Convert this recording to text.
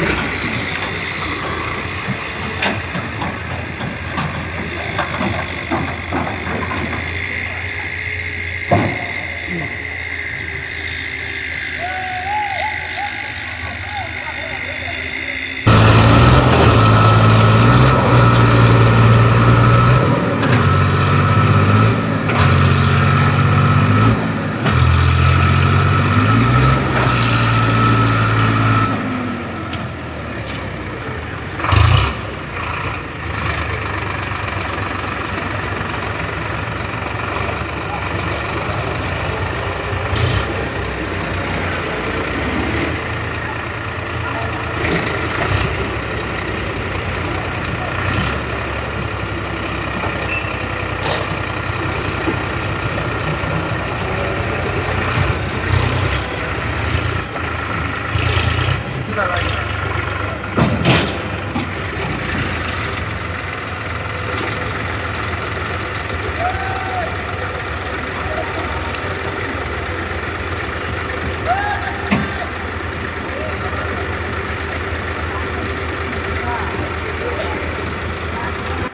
Yeah. Yeah.